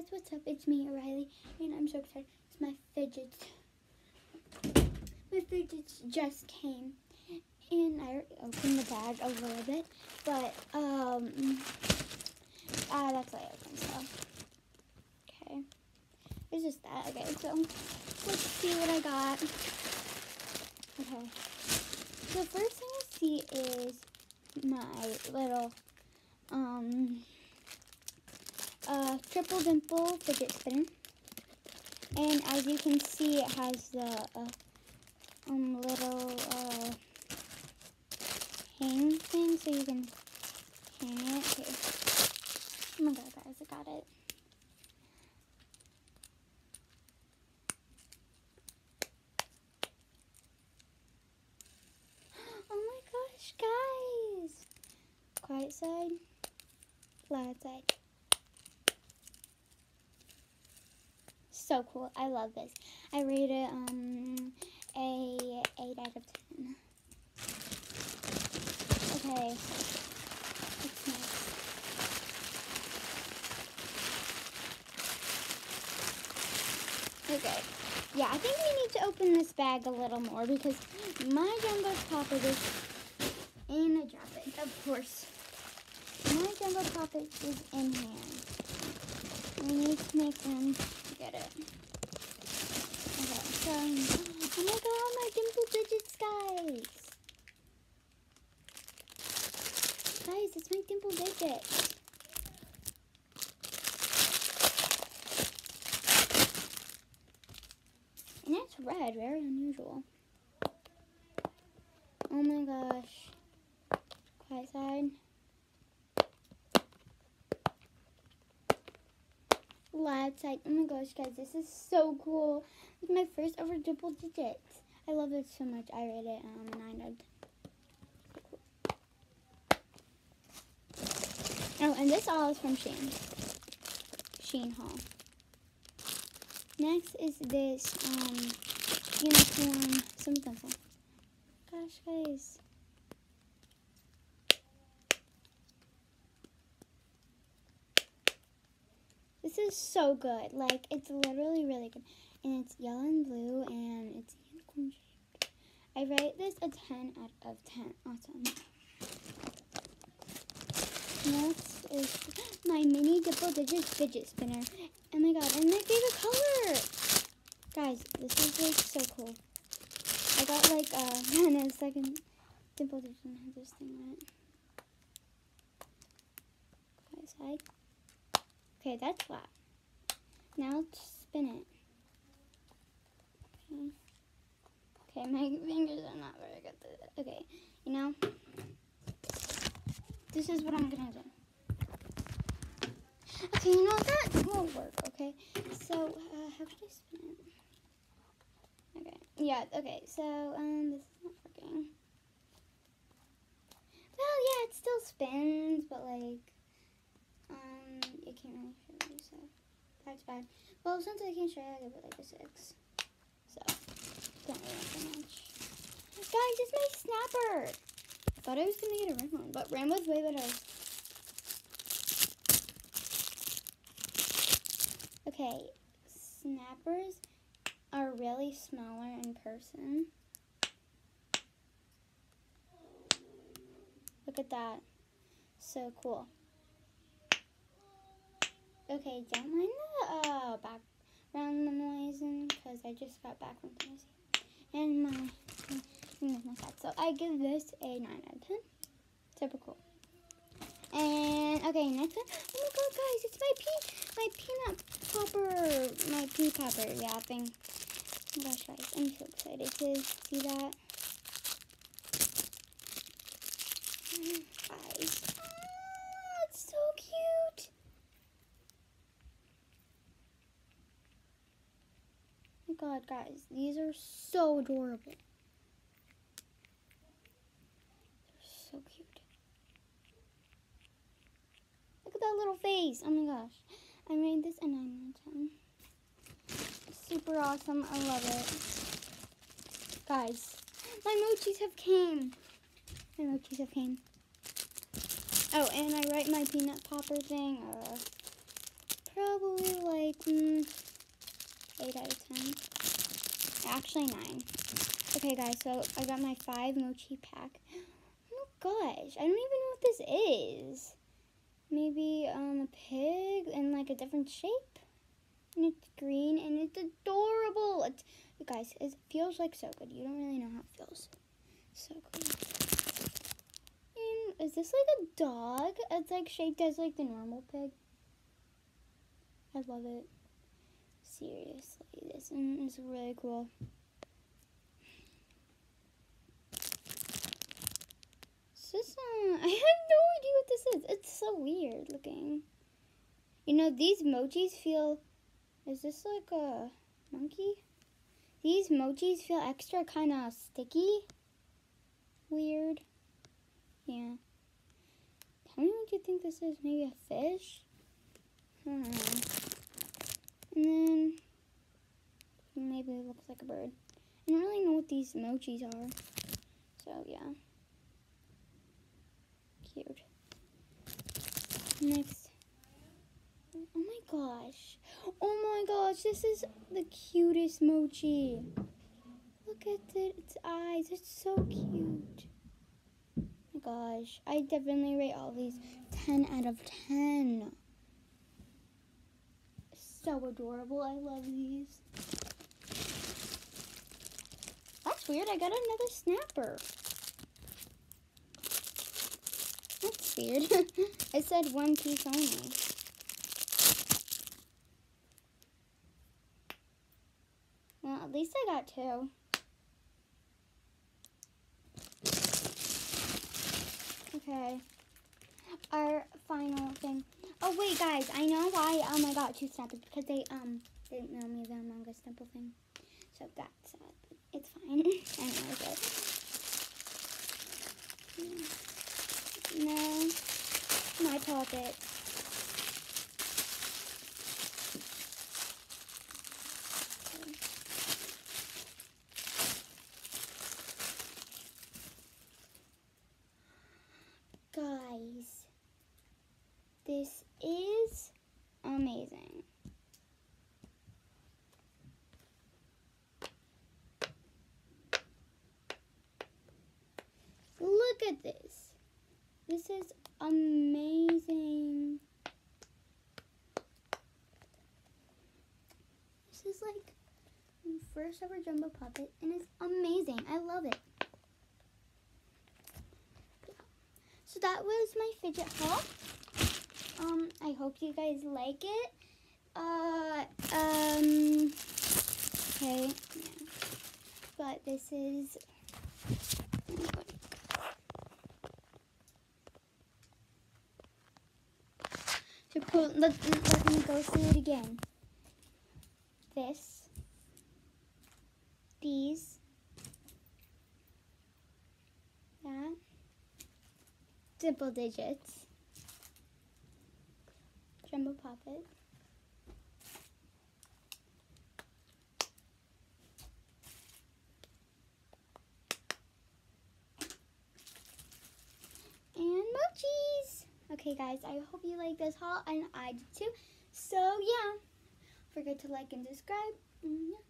guys, what's up? It's me, O'Reilly, and I'm so excited. It's my fidgets. My fidgets just came, and I opened the bag a little bit, but um, ah, that's what I opened. So, okay, it's just that. Okay, so let's see what I got. Okay, the first thing I see is my little um uh, triple dimple fidget spinner. And as you can see, it has the uh, um, little uh, hang thing, so you can hang it. Okay. Oh my god, guys, I got it. Oh my gosh, guys! Quiet side, loud side. So cool. I love this. I rate it um a eight out of ten. Okay. Okay. Yeah, I think we need to open this bag a little more because my jumbo pop it is and I drop it, of course. My jumbo pop it is in here. We need to make them get it. Okay, so, oh my god, my dimple digits, guys. Guys, it's my dimple digits. And it's red, very unusual. Oh my gosh. Quiet side. Side. Oh my gosh, guys, this is so cool. It's my first ever triple digits. I love it so much. I rate it um, 9 out Oh, and this all is from Shein. Shein haul. Next is this um, unicorn some pencil. Gosh, guys. Is so good. Like, it's literally really good. And it's yellow and blue, and it's unicorn shaped. I rate this a 10 out of 10. Awesome. Next is my mini double digit fidget spinner. Oh my god, and my favorite color! Guys, this is like so cool. I got like a second dimple digit have this thing on it. Guys, I Okay, that's flat. Now let's spin it. Okay. Okay, my fingers are not very good. Okay, you know, this is what I'm gonna do. Okay, you know, that won't work, okay? So, uh, how should I spin it? Okay, yeah, okay, so, um, this is not working. Well, yeah, it still spins, but, like, I can't really show you, so that's bad. Well, since I can't show you, I give it like a six. So, don't really like that much. Guys, it's my snapper! I thought I was gonna get a red one, but Rainbow's way better. Okay, snappers are really smaller in person. Look at that. So cool. Okay, don't mind the uh, background noise because I just got background noise. And my is my side. So I give this a 9 out of 10. Super cool. And okay, next one. Oh my god, guys, it's my pea, my peanut popper, my pea popper, yeah, thing. Oh my gosh, guys, I'm so excited to see that. Guys, oh, it's so cute. my god, guys, these are so adorable. They're so cute. Look at that little face. Oh my gosh. I made this a 9 out of 10. Super awesome. I love it. Guys, my mochis have came. My mochis have came. Oh, and I write my peanut popper thing. Uh, probably like 8 out of 10. Actually, 9. Okay, guys, so I got my 5 mochi pack. Oh gosh, I don't even know what this is. Maybe um, a pig in like a different shape? And it's green and it's adorable. It's, you guys, it feels like so good. You don't really know how it feels. So good. And is this like a dog? It's like shaped as like the normal pig. I love it. Seriously, this is really cool. Just, uh, I have no idea what this is. It's so weird looking. You know, these mochis feel, is this like a monkey? These mochis feel extra kind of sticky. Weird. Yeah. Tell me what you think this is. Maybe a fish? Hmm. And then maybe it looks like a bird. I don't really know what these mochis are. So yeah. Cute. Next. Oh my gosh. Oh my gosh, this is the cutest mochi. Look at it, its eyes. It's so cute. Oh my gosh. I definitely rate all these 10 out of 10 so adorable. I love these. That's weird. I got another snapper. That's weird. it said one piece only. Well, at least I got two. Okay. Our final thing. Oh wait, guys, I know why um I got two snappers because they um didn't know me the Among Us Temple thing. So that's sad, but it's fine. I know it. No, my pocket. Guys, this is amazing. Look at this. This is amazing. This is like first ever jumbo puppet and it's amazing. I love it. So that was my fidget haul. Um, I hope you guys like it. Uh, um, okay, yeah. But this is, so cool. Let, let me go through it again. This, these, that, simple digits. Jumbo Puppet. And mochis! Okay guys, I hope you like this haul and I did too. So yeah, forget to like and subscribe. Mm, yeah.